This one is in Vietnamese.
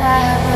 à,